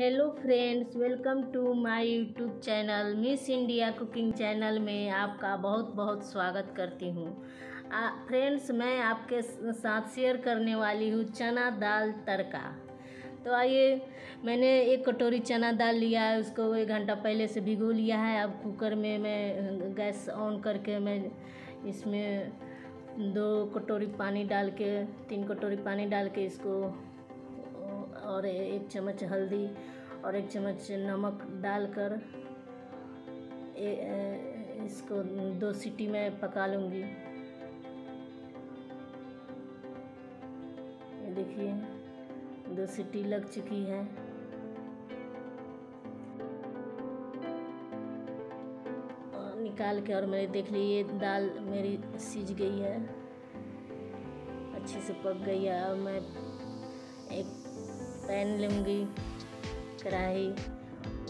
Hello friends, welcome to my YouTube channel, Miss India cooking channel में आपका बहुत बहुत स्वागत करती हूँ। फ्रेंड्स, मैं आपके साथ शेयर करने वाली हूँ चना दाल तड़का। तो आइए, मैंने एक कटोरी चना दाल लिया है, उसको एक घंटा पहले से भिगो लिया है। अब कुकर में मैं, गैस ऑन करके मैं इसमें दो कटोरी पानी डाल के, तीन कटोरी पानी डाल के इसको और एक चम्मच हल्दी और एक चम्मच नमक डालकर इसको दो सीटी में पका लूँगी। देखिए, दो सीटी लग चुकी है। निकाल के और मेरे देख लीजिए, दाल मेरी सीज गई है। अच्छे से पक गई है। अब मैं एक पैन लूँगी, कढ़ाई,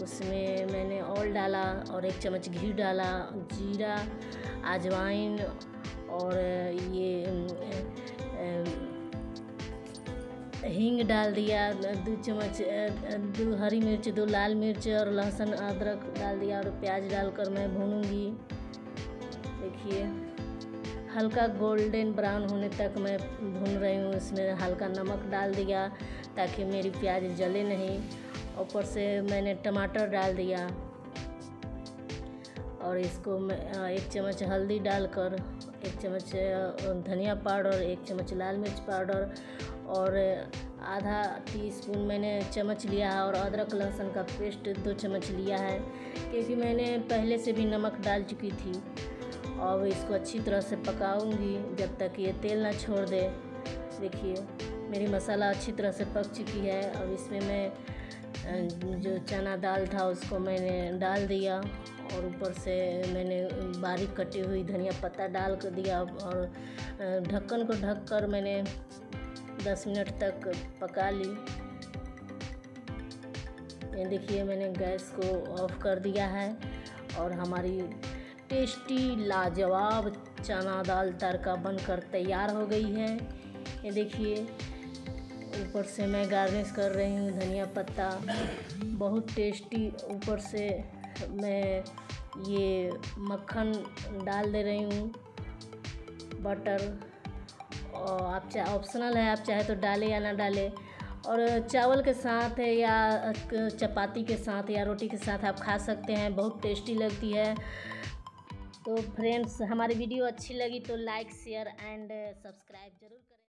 उसमें मैंने ऑयल डाला और एक चम्मच घी डाला, जीरा, अजवाइन और ये हींग डाल दिया, दो चम्मच, दो हरी मिर्च, दो लाल मिर्च और लहसुन अदरक डाल दिया और प्याज डालकर मैं भूनूँगी। देखिए, हल्का गोल्डन ब्राउन होने तक मैं भून रही हूँ, इसमें हल्का नमक डाल दिया ताकि मेरी प्याज जले नहीं। ऊपर से मैंने टमाटर डाल दिया। और इसको एक चम्मच हल्दी डालकर, एक चम्मच धनिया पाउडर, एक चम्मच लाल मिर्च पाउडर और आधा टीस्पून मैंने चम्मच लिया है और अदरक लहसुन का पेस्ट दो चम्मच लिया है क्योंकि मैंने पहले से भी नमक डाल चुकी थी। और इसको अच्छी तरह से पकाऊँगी जब तक ये तेल ना छोड़ दे। देखिए, मेरी मसाला अच्छी तरह से पक चुकी है। अब इसमें मैं जो चना दाल था उसको मैंने डाल दिया और ऊपर से मैंने बारीक कटी हुई धनिया पत्ता डाल कर दिया और ढक्कन को ढक कर मैंने 10 मिनट तक पका ली। ये देखिए, मैंने गैस को ऑफ़ कर दिया है और हमारी टेस्टी, लाजवाब चना दाल तड़का बनकर तैयार हो गई है। ये देखिए, ऊपर से मैं गार्निश कर रही हूँ धनिया पत्ता। बहुत टेस्टी ऊपर से मैं ये मक्खन डाल दे रही हूँ। बटर और आप चाहे ऑप्शनल है, आप चाहे तो डालें या ना डालें। और चावल के साथ या चपाती के साथ या रोटी के साथ आप खा सकते हैं, बहुत टेस्टी लगती है। तो फ्रेंड्स हमारी वीडियो अच्छी लगी तो लाइक शेयर एंड सब्सक्राइब ज़रूर करें।